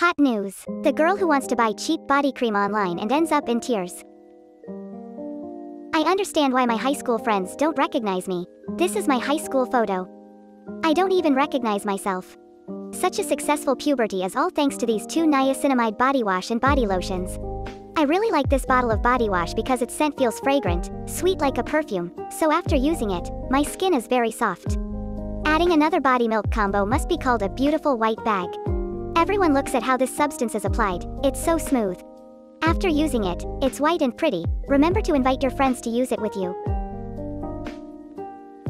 Hot news. The girl who wants to buy cheap body cream online and ends up in tears. I understand why my high school friends don't recognize me. This is my high school photo. I don't even recognize myself. Such a successful puberty is all thanks to these two niacinamide body wash and body lotions. I really like this bottle of body wash because its scent feels fragrant, sweet like a perfume, so after using it, my skin is very soft. Adding another body milk combo must be called a beautiful white bag. Everyone looks at how this substance is applied, it's so smooth. After using it, it's white and pretty, remember to invite your friends to use it with you.